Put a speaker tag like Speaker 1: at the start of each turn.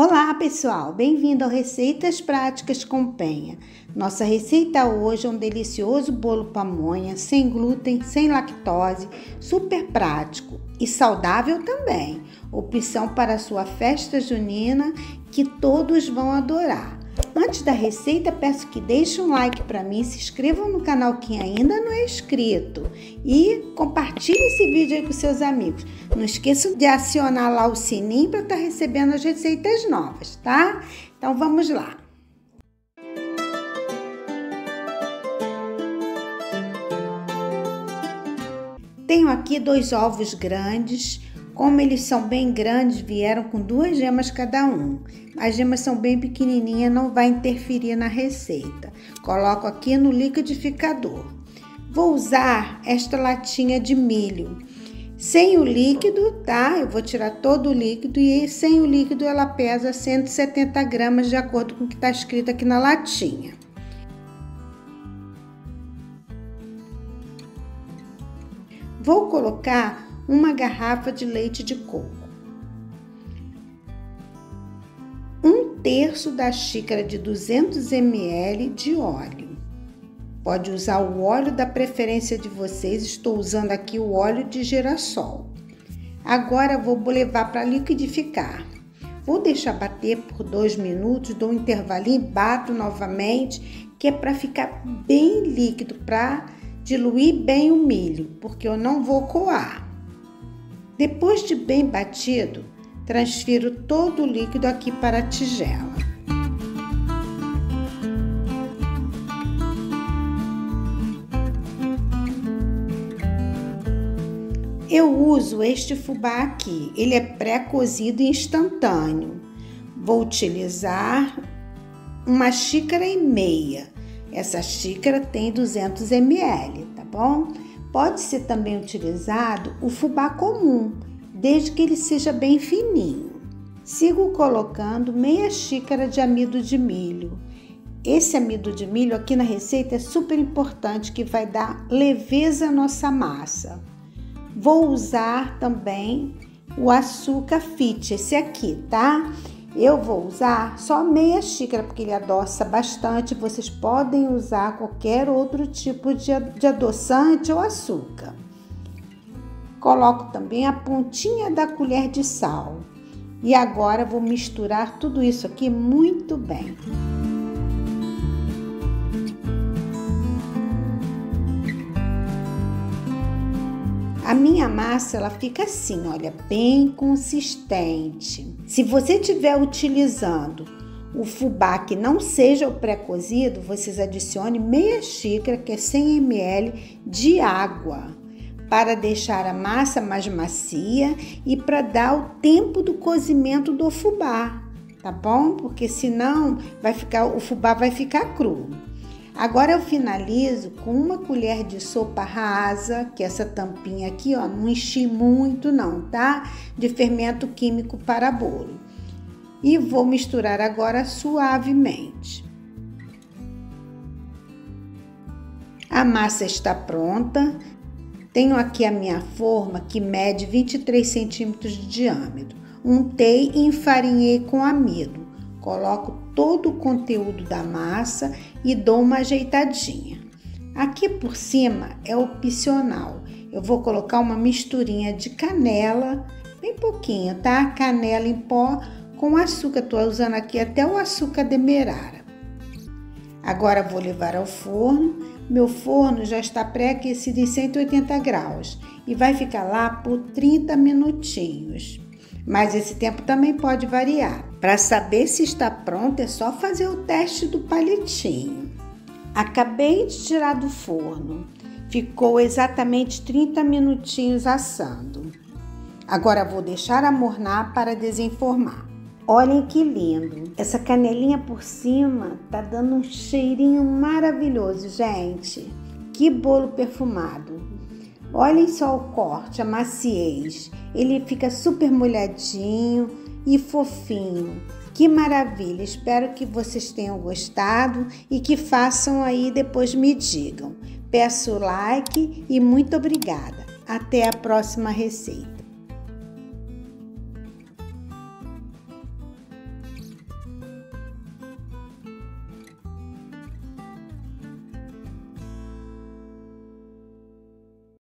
Speaker 1: Olá pessoal, bem-vindo ao Receitas Práticas com Penha. Nossa receita hoje é um delicioso bolo pamonha, sem glúten, sem lactose, super prático e saudável também. Opção para sua festa junina que todos vão adorar. Antes da receita, peço que deixem um like para mim, se inscrevam no canal quem ainda não é inscrito e compartilhe esse vídeo aí com seus amigos. Não esqueçam de acionar lá o sininho para estar tá recebendo as receitas novas, tá? Então vamos lá. Tenho aqui dois ovos grandes, como eles são bem grandes, vieram com duas gemas cada um. As gemas são bem pequenininhas, não vai interferir na receita. Coloco aqui no liquidificador. Vou usar esta latinha de milho. Sem o líquido, tá? Eu vou tirar todo o líquido e sem o líquido ela pesa 170 gramas de acordo com o que está escrito aqui na latinha. Vou colocar uma garrafa de leite de coco, um terço da xícara de 200 ml de óleo. Pode usar o óleo da preferência de vocês, estou usando aqui o óleo de girassol. Agora vou levar para liquidificar. Vou deixar bater por dois minutos, dou um intervalinho e bato novamente, que é para ficar bem líquido, para diluir bem o milho, porque eu não vou coar. Depois de bem batido, transfiro todo o líquido aqui para a tigela. Eu uso este fubá aqui, ele é pré-cozido instantâneo. Vou utilizar uma xícara e meia. Essa xícara tem 200 ml, tá bom? Pode ser também utilizado o fubá comum, desde que ele seja bem fininho. Sigo colocando meia xícara de amido de milho. Esse amido de milho aqui na receita é super importante que vai dar leveza à nossa massa. Vou usar também o açúcar fit, esse aqui, tá? Eu vou usar só meia xícara, porque ele adoça bastante. Vocês podem usar qualquer outro tipo de adoçante ou açúcar. Coloco também a pontinha da colher de sal. E agora vou misturar tudo isso aqui muito bem. A minha massa ela fica assim, olha, bem consistente. Se você estiver utilizando o fubá que não seja o pré-cozido, vocês adicione meia xícara, que é 100 ml de água, para deixar a massa mais macia e para dar o tempo do cozimento do fubá, tá bom? Porque senão vai ficar o fubá vai ficar cru. Agora eu finalizo com uma colher de sopa rasa, que essa tampinha aqui, ó, não enchi muito não, tá? De fermento químico para bolo. E vou misturar agora suavemente. A massa está pronta. Tenho aqui a minha forma que mede 23 centímetros de diâmetro. Untei e enfarinhei com amido. Coloco todo o conteúdo da massa e dou uma ajeitadinha. Aqui por cima é opcional. Eu vou colocar uma misturinha de canela, bem pouquinho, tá? Canela em pó com açúcar. Tô usando aqui até o açúcar demerara. Agora vou levar ao forno. Meu forno já está pré-aquecido em 180 graus e vai ficar lá por 30 minutinhos mas esse tempo também pode variar. Para saber se está pronto, é só fazer o teste do palitinho. Acabei de tirar do forno. Ficou exatamente 30 minutinhos assando. Agora vou deixar amornar para desenformar. Olhem que lindo! Essa canelinha por cima tá dando um cheirinho maravilhoso, gente. Que bolo perfumado! Olhem só o corte, a maciez. Ele fica super molhadinho e fofinho. Que maravilha! Espero que vocês tenham gostado e que façam aí depois me digam. Peço like e muito obrigada. Até a próxima receita.